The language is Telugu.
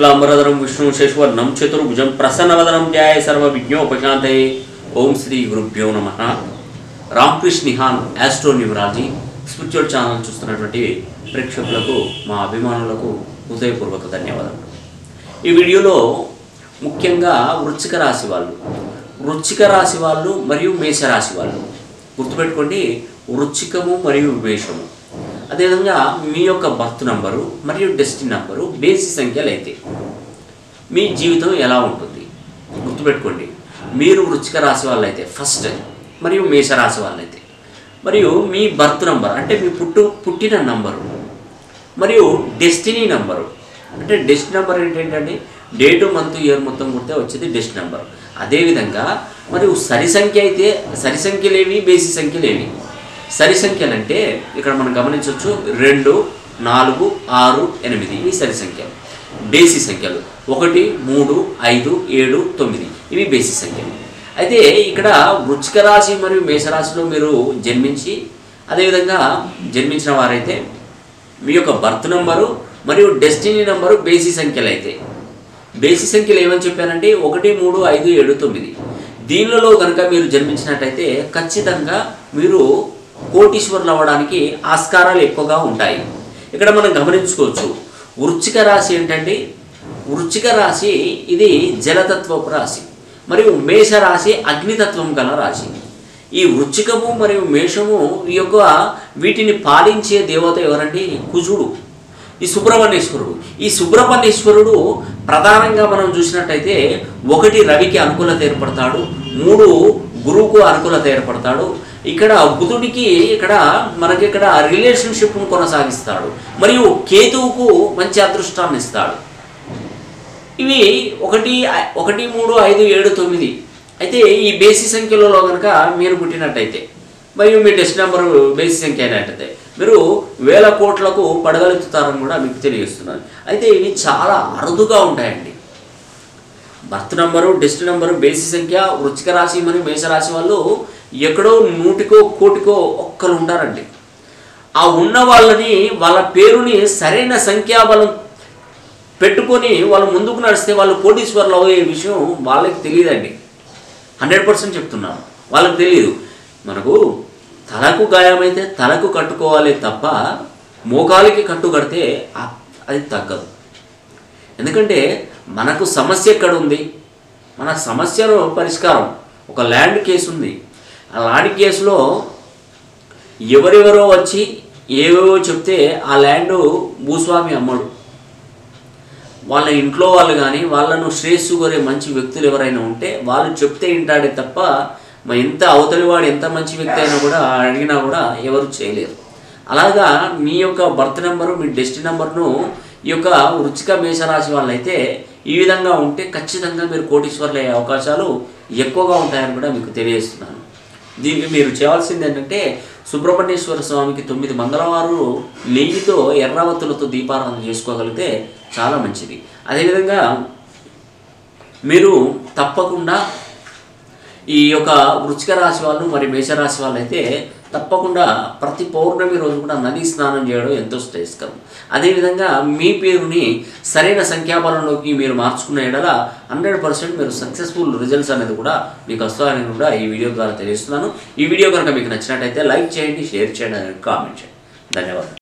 శుక్లాంబరధరం విష్ణు శశివర్ణం చతుర్భుజం ప్రసన్నవదనం ధ్యాయ సర్వ విజ్ఞోపశాంతయే ఓం శ్రీ గురుభ్యో నమ Ramakrishna Nihan astro numerology spiritual channel చూస్తున్నటువంటి ప్రేక్షకులకు మా అభిమానులకు హృదయపూర్వక ధన్యవాదాలు ఈ వీడియోలో ముఖ్యంగా వృచ్చిక రాశి వాళ్ళు వృచ్చిక రాశి వాళ్ళు మరియు మేషరాశి వాళ్ళు గుర్తుపెట్టుకోండి వృచ్చికము మరియు మేషము. అదేవిధంగా మీ యొక్క బర్త్ నంబరు మరియు డెస్టిన్ నంబరు బేసి సంఖ్యలు అయితే మీ జీవితం ఎలా ఉంటుంది? గుర్తుపెట్టుకోండి. మీరు వృచ్చిక రాశి వాళ్ళైతే ఫస్ట్ మరియు మేషరాశి వాళ్ళైతే మరియు మీ బర్త్ నంబర్ అంటే మీ పుట్టు పుట్టిన నంబరు మరియు డెస్టినీ నంబరు. అంటే డెస్ట్ నెంబర్ ఏంటంటే డేటు మంత్ ఇయర్ మొత్తం కొడితే వచ్చేది డెస్ట్ నెంబర్. అదేవిధంగా మరియు సరి సంఖ్య అయితే సరి సంఖ్యలేవి బేసి సంఖ్యలేవి. సరి సంఖ్యలు అంటే ఇక్కడ మనం గమనించవచ్చు రెండు నాలుగు ఆరు ఎనిమిది. ఇవి సరి సంఖ్యలు. బేసి సంఖ్యలు. ఒకటి మూడు ఐదు ఏడు తొమ్మిది. ఇవి బేసి సంఖ్యలు. అయితే ఇక్కడ వృచ్చిక రాశి మరియు మేషరాశిలో మీరు జన్మించి అదేవిధంగా జన్మించిన వారైతే మీ యొక్క బర్త్ నెంబరు మరియు డెస్టినీ నెంబరు బేసి సంఖ్యలు అయితే బేసి సంఖ్యలు ఏమని చెప్పానంటే ఒకటి మూడు ఐదు ఏడు తొమ్మిది. దీనిలో కనుక మీరు జన్మించినట్టయితే ఖచ్చితంగా మీరు కోటీశ్వరులు అవ్వడానికి ఆస్కారాలు ఎక్కువగా ఉంటాయి. ఇక్కడ మనం గమనించుకోవచ్చు వృచ్చిక రాశి ఏంటంటే వృచ్చిక రాశి ఇది జలతత్వపు రాశి మరియు మేష రాశి అగ్నితత్వం గల రాశి. ఈ వృచ్చికము మరియు మేషము ఈ యొక్క వీటిని పాలించే దేవత ఎవరంటే కుజుడు ఈ సుబ్రహ్మణ్యేశ్వరుడు. ఈ సుబ్రహ్మణ్యేశ్వరుడు ప్రధానంగా మనం చూసినట్టయితే ఒకటి రవికి అనుకూలత ఏర్పడతాడు మూడు గురువుకు అనుకూలత ఏర్పడతాడు ఇక్కడ బుధుడికి ఇక్కడ మనకి ఇక్కడ రిలేషన్షిప్ను కొనసాగిస్తాడు. మరియు కేతువుకు మంచి అదృష్టాన్ని ఇస్తాడు. ఇవి ఒకటి ఒకటి మూడు ఐదు ఏడు తొమ్మిది. అయితే ఈ బేసి సంఖ్యలలో కనుక మీరు పుట్టినట్టయితే మరియు మీ టెస్ట్ నెంబర్ బేసి సంఖ్య అయినట్టయితే మీరు వేల కోట్లకు పడగలుగుతారని కూడా మీకు తెలియజేస్తున్నాను. అయితే ఇవి చాలా అరుదుగా ఉంటాయండి. బర్త్ నెంబరు డెస్ట్ నెంబరు బేసి సంఖ్య వృచ్చిక రాశి మరియు మేషరాశి వాళ్ళు ఎక్కడో నూటికో కోటికో ఒక్కరు ఉంటారండి. ఆ ఉన్న వాళ్ళని వాళ్ళ పేరుని సరైన సంఖ్యాబలం పెట్టుకొని వాళ్ళు ముందుకు నడిస్తే వాళ్ళు కోటీశ్వర్లు అయ్యే విషయం వాళ్ళకి తెలియదండి. హండ్రెడ్ పర్సెంట్ చెప్తున్నాను. వాళ్ళకి తెలియదు మనకు తలకు గాయమైతే తలకు కట్టుకోవాలి తప్ప మోకాలికి కట్టు కడితే అది తగ్గదు. ఎందుకంటే మనకు సమస్య ఎక్కడ ఉంది? మన సమస్యను పరిష్కారం. ఒక ల్యాండ్ కేసు ఉంది ఆ ల్యాండ్ కేసులో ఎవరెవరో వచ్చి ఏవేవో చెప్తే ఆ ల్యాండ్ భూస్వామి అమ్మడు. వాళ్ళ ఇంట్లో వాళ్ళు కానీ వాళ్ళను శ్రేయస్సు కోరే మంచి వ్యక్తులు ఎవరైనా ఉంటే వాళ్ళు చెప్తే వింటాడే తప్ప మా ఎంత అవతలి వాడు ఎంత మంచి వ్యక్తి అయినా కూడా అడిగినా కూడా ఎవరు చేయలేరు. అలాగా మీ యొక్క బర్త్ నెంబరు మీ డెస్టి నెంబర్ను ఈ యొక్క వృచ్చిక మేషరాశి వాళ్ళైతే ఈ విధంగా ఉంటే ఖచ్చితంగా మీరు కోటీశ్వర్లు అయ్యే అవకాశాలు ఎక్కువగా ఉంటాయని కూడా మీకు తెలియజేస్తున్నాను. దీనికి మీరు చేయాల్సింది ఏంటంటే సుబ్రహ్మణ్యేశ్వర స్వామికి తొమ్మిది మంగళవారు నెయ్యితో ఎర్రవత్తులతో దీపారాధన చేసుకోగలిగితే చాలా మంచిది. అదేవిధంగా మీరు తప్పకుండా ఈ యొక్క వృచ్చిక రాశి వాళ్ళు మరి మేషరాశి వాళ్ళు అయితే తప్పకుండా ప్రతి పౌర్ణమి రోజు కూడా నదీ స్నానం చేయడం ఎంతో శ్రేయస్కరం. అదేవిధంగా మీ పేరుని సరైన సంఖ్యాబలంలోకి మీరు మార్చుకునే ఎడల హండ్రెడ్ పర్సెంట్ మీరు సక్సెస్ఫుల్ రిజల్ట్స్ అనేది కూడా మీకు వస్తాయని కూడా ఈ వీడియో ద్వారా తెలియజేస్తున్నాను. ఈ వీడియో కనుక మీకు నచ్చినట్టయితే లైక్ చేయండి షేర్ చేయండి కామెంట్ చేయండి. ధన్యవాదాలు.